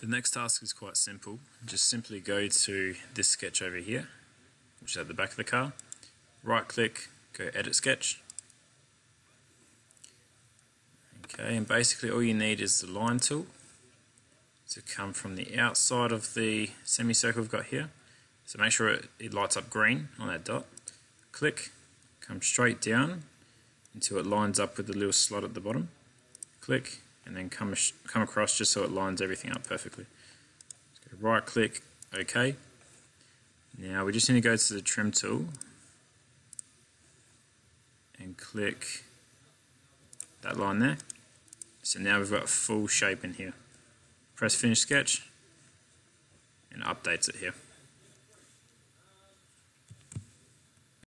The next task is quite simple. Just simply go to this sketch over here, which is at the back of the car. Right click, go edit sketch. Okay, and basically all you need is the line tool to come from the outside of the semicircle we've got here. So make sure it, it lights up green on that dot. Click, come straight down until it lines up with the little slot at the bottom. Click, and then come, come across just so it lines everything up perfectly. right click, OK. Now we just need to go to the trim tool and click that line there. So now we've got a full shape in here. Press finish sketch and updates it here.